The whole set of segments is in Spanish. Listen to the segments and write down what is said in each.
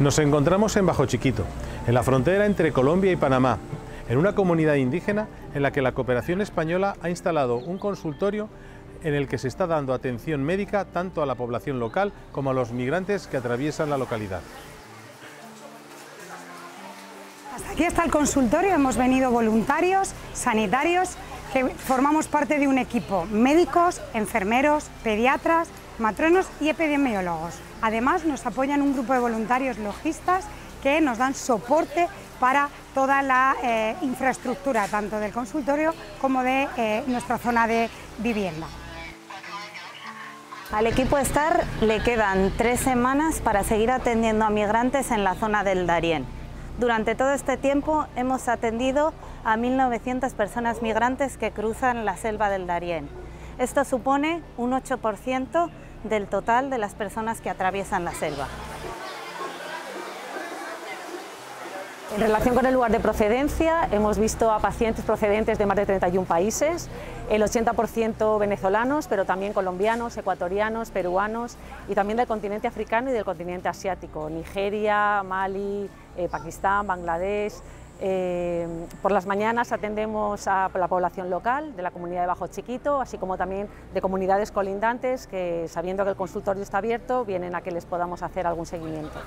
Nos encontramos en Bajo Chiquito, en la frontera entre Colombia y Panamá, en una comunidad indígena en la que la cooperación española ha instalado un consultorio en el que se está dando atención médica tanto a la población local como a los migrantes que atraviesan la localidad. Hasta aquí está el consultorio, hemos venido voluntarios, sanitarios, que formamos parte de un equipo, médicos, enfermeros, pediatras, matronos y epidemiólogos. Además nos apoyan un grupo de voluntarios logistas que nos dan soporte para toda la eh, infraestructura, tanto del consultorio como de eh, nuestra zona de vivienda. Al equipo STAR le quedan tres semanas para seguir atendiendo a migrantes en la zona del Darién. Durante todo este tiempo hemos atendido a 1.900 personas migrantes que cruzan la selva del Darién. Esto supone un 8% del total de las personas que atraviesan la selva. En relación con el lugar de procedencia, hemos visto a pacientes procedentes de más de 31 países, el 80% venezolanos, pero también colombianos, ecuatorianos, peruanos y también del continente africano y del continente asiático, Nigeria, Mali, eh, Pakistán, Bangladesh. Eh, por las mañanas atendemos a la población local de la comunidad de Bajo Chiquito, así como también de comunidades colindantes que, sabiendo que el consultorio está abierto, vienen a que les podamos hacer algún seguimiento.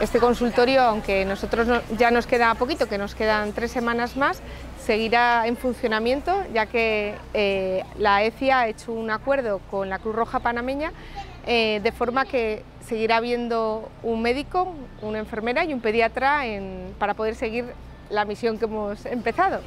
Este consultorio, aunque nosotros ya nos queda poquito, que nos quedan tres semanas más, seguirá en funcionamiento, ya que eh, la ECIA ha hecho un acuerdo con la Cruz Roja Panameña, eh, de forma que seguirá habiendo un médico, una enfermera y un pediatra para poder seguir la misión que hemos empezado.